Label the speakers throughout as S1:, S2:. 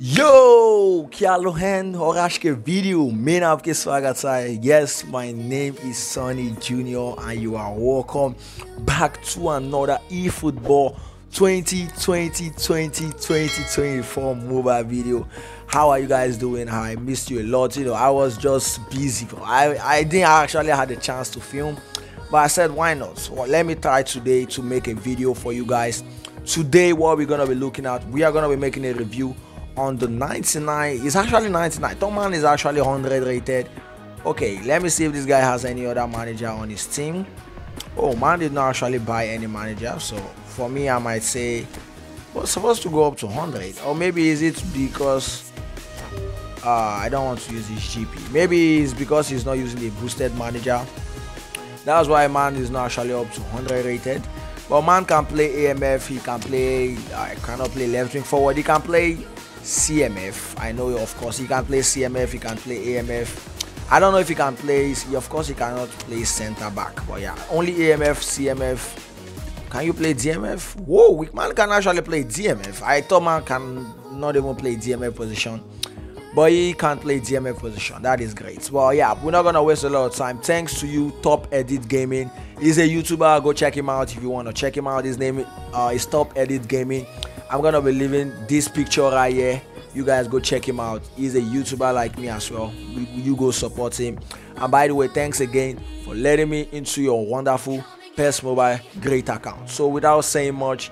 S1: Yo, Kialohen Horashke video. Main of Swagatai. Yes, my name is Sunny Junior, and you are welcome back to another eFootball 2020 2024 mobile video. How are you guys doing? I missed you a lot. You know, I was just busy. I, I didn't actually had a chance to film, but I said, why not? Well, let me try today to make a video for you guys. Today, what we're gonna be looking at, we are gonna be making a review on the 99 it's actually 99 Thoman is actually 100 rated. Okay let me see if this guy has any other manager on his team. Oh man did not actually buy any manager so for me i might say was supposed to go up to 100 or maybe is it because uh, i don't want to use his gp maybe it's because he's not using a boosted manager. That's why man is not actually up to 100 rated. But man can play amf he can play i cannot play left wing forward. He can play CMF. I know, of course, he can play CMF, he can play AMF. I don't know if he can play, of course, he cannot play center back, but yeah, only AMF, CMF. Can you play DMF? Whoa, man can actually play DMF. I thought man can not even play DMF position, but he can't play DMF position. That is great. Well, yeah, we're not gonna waste a lot of time. Thanks to you, Top Edit Gaming. He's a YouTuber. Go check him out if you want to check him out. His name uh, is Top Edit Gaming i'm gonna be leaving this picture right here. You guys go check him out. He's a youtuber like me as well. You go support him. And by the way thanks again for letting me into your wonderful PES Mobile great account. So without saying much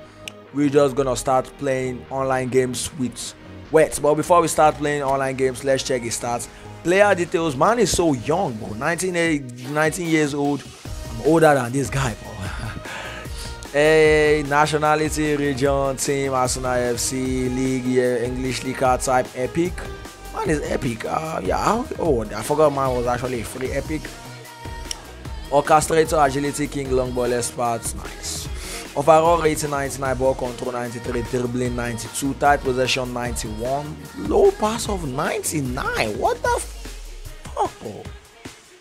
S1: we're just gonna start playing online games with wet. But before we start playing online games let's check his stats. Player details man is so young bro. 19 19 years old. I'm older than this guy bro Hey, nationality, region, team, Arsenal FC, league, yeah, English league type, epic. Man is epic. Uh, yeah, oh, I forgot mine was actually free epic. Orchestrator, agility, king, long ball, spots, nice. Overall rating 99, ball control 93, dribbling 92, tight possession 91, low pass of 99. What the fuck?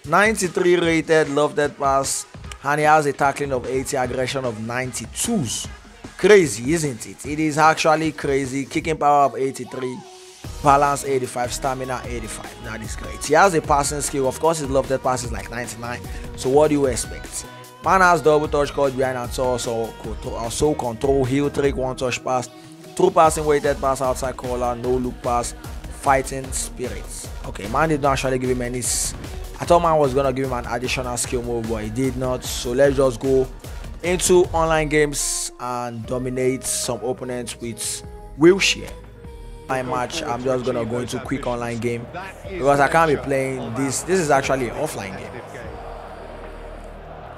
S1: 93 rated, lofted pass and he has a tackling of 80, aggression of 92s. Crazy, isn't it? It is actually crazy. Kicking power of 83, balance 85, stamina 85. That is great. He has a passing skill. Of course, his lofted pass is like 99. So what do you expect? Man has double touch caught behind and so also, also uh, control, heel trick, one touch pass, true passing weighted pass outside curler, no look pass, fighting spirits. Okay, man did not actually give him any I thought man was gonna give him an additional skill move, but he did not. So let's just go into online games and dominate some opponents with Wilshere. My match, I'm just gonna go into quick online game because I can't be playing this. This is actually an offline game.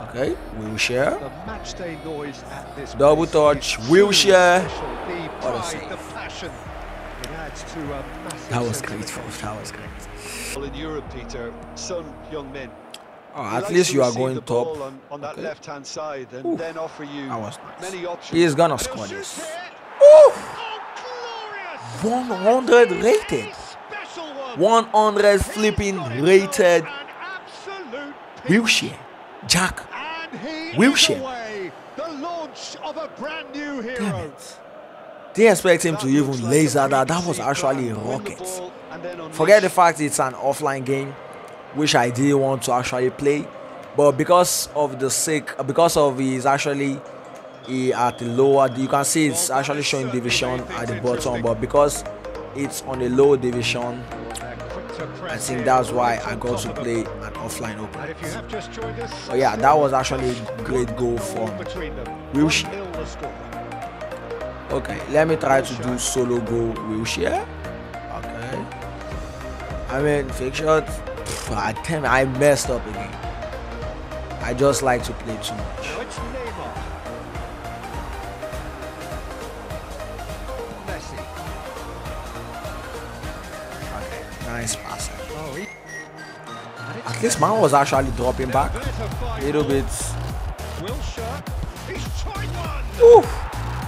S1: Okay, Wilshere. Double touch, Wilshere. That was great, folks. That was great in Europe, Peter, some young men. Oh, at least you are going top. On, on that okay. left hand side and Ooh, then offer you nice. many options. He is gonna score this. Ooh. 100 rated. 100 flipping rated. Wilshere. Jack. Wilshere. Damn it. They expect him to even laser that. That was actually a rocket. Forget the fact it's an offline game, which I didn't want to actually play, but because of the sake, because of his actually he at the lower, you can see it's actually showing division at the bottom, but because it's on a low division, I think that's why I got to play an offline open. But yeah, that was actually a great goal from Wilshere. Okay, let me try to do solo go goal Okay. I mean, fake shots. I damn, I messed up again. I just like to play too much. Okay, nice pass. At least man was actually dropping back a little bit. Ooh,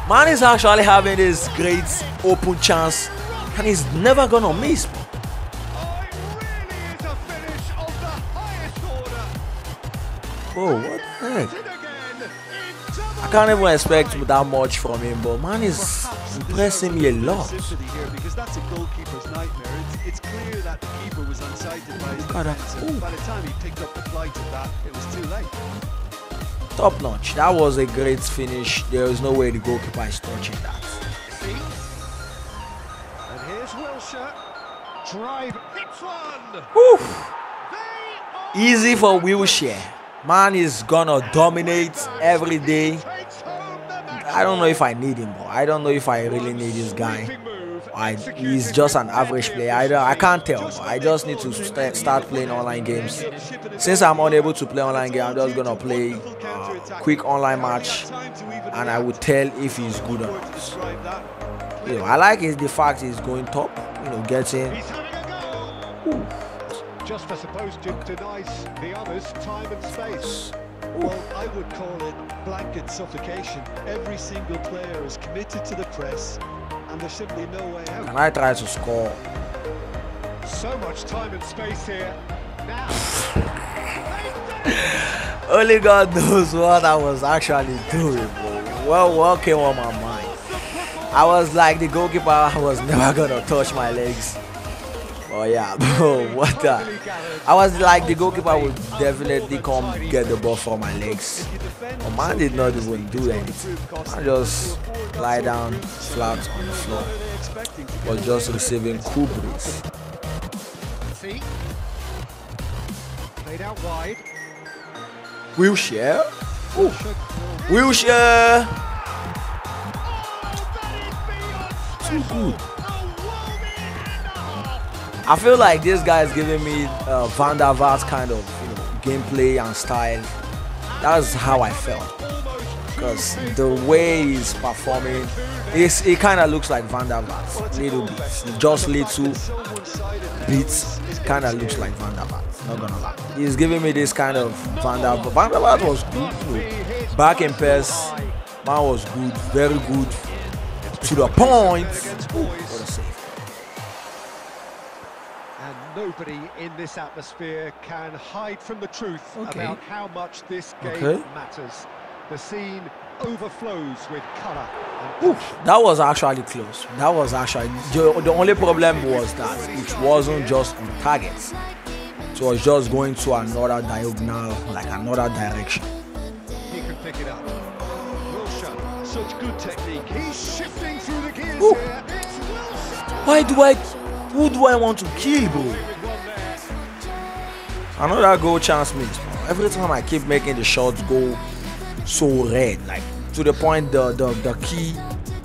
S1: man is actually having this great open chance and he's never gonna miss. Oh, what the heck? I can't even expect that much from him, but man is impressing me a lot.
S2: because that's a goalkeeper's nightmare. It's, it's clear that the keeper was unsighted by his defense, by the time he picked up the flight of that, it was too late.
S1: Top notch. That was a great finish. There is no way the goalkeeper is touching that.
S2: And here's Wilshere. Drive, hits one.
S1: Whew. Easy for Wilshere. Man is gonna dominate every day. I don't know if I need him, but I don't know if I really need this guy. I, he's just an average player. I, I can't tell. I just need to st start playing online games. Since I'm unable to play online game, I'm just gonna play uh, quick online match, and I will tell if he's good or not. You know, I like is the fact he's going top. You know, getting.
S2: Ooh. Just, I suppose, denies the others time and space. Well, I would call it blanket suffocation. Every single player is committed to the press, and there's simply no way out.
S1: Can I try to score?
S2: So much time and space here. Now.
S1: Only God knows what I was actually doing, bro. Well, what came on my mind? I was like the goalkeeper. I was never gonna touch my legs. Oh yeah, bro, what the? I was like the goalkeeper would definitely come get the ball from my legs. But man did not even do anything. I just lie down flat on the floor. Was just receiving cool breeze.
S2: Played out wide.
S1: Wilshere. Ooh. Wilshere. Oh, Too good. I feel like this guy is giving me uh, Van der Vaart kind of you know, gameplay and style. That's how I felt. Because the way he's performing, it's, it kind of looks like Van der Vaart. Little bits. Just little bits. Kind of looks like Van der Vaart. Not gonna lie. He's giving me this kind of Van der Vaart. Van der Vaart was good. Back in pass, man was good. Very good. To the point. Ooh,
S2: nobody in this atmosphere can hide from the truth
S1: okay.
S2: about how much this game
S1: okay.
S2: matters. The scene overflows with colour.
S1: that was actually close. That was actually the, the only problem was that it wasn't just on target. It was just going to another diagonal, like another direction.
S2: He can pick it up. Wilshere, such good technique. He's shifting through the gears.
S1: Why do I who do I want to kill, bro? Another goal chance missed. Every time I keep making the shots go so red, like to the point the the, the key,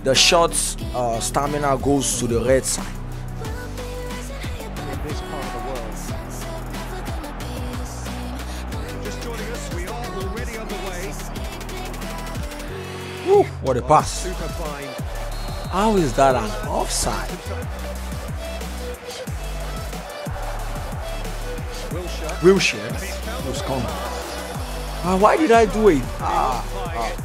S1: the shots uh, stamina goes to the red side.
S2: In this the world. Just joining us, we are already on the way.
S1: Woo, what a pass. How is that an offside? Wilshere was coming. Ah, why did I do it? Ah, ah.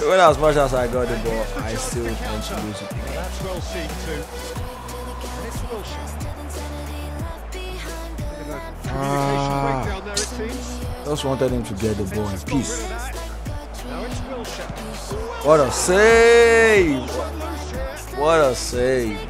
S1: Well, as much as I got the ball, I still want to lose it.
S2: That's well seen too.
S1: Ah, just wanted him to get the ball in peace. What a save! What a save!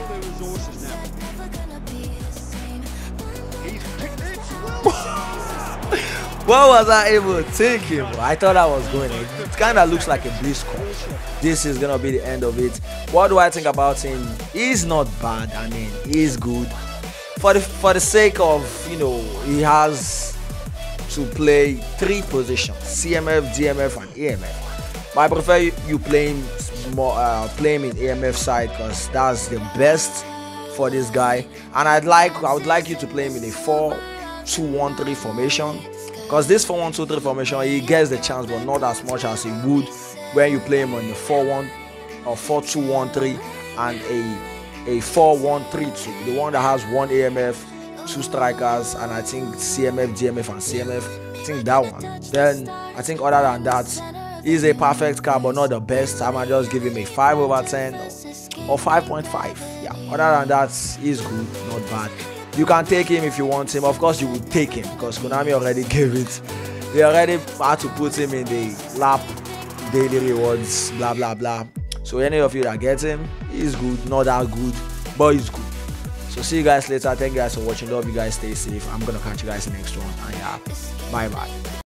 S1: what was I able to think him? I thought I was going. It kind of looks like a bliss This is gonna be the end of it. What do I think about him? He's not bad. I mean, he's good. For the for the sake of you know, he has to play three positions: CMF, DMF, and AMF. But I prefer you playing more, uh, playing in AMF side because that's the best for this guy. And I'd like I would like you to play him in a 4-2-1-3 formation because this 4-1-2-3 formation he gets the chance, but not as much as he would when you play him on the 4-1 or 4-2-1-3 and a a 4-1-3-2, the one that has one AMF two strikers, and I think CMF, DMF, and CMF I think that one. Then I think other than that, he's a perfect car, but not the best. I might just give him a five over ten or, or five point five. Yeah. Other than that, he's good, not bad. You can take him if you want him. Of course, you would take him because Konami already gave it. They already had to put him in the lap daily rewards, blah blah blah. So any of you that get him, he's good, not that good, but he's good. So see you guys later. Thank you guys for watching. Love you guys. Stay safe. I'm gonna catch you guys in the next one. And yeah, bye bye.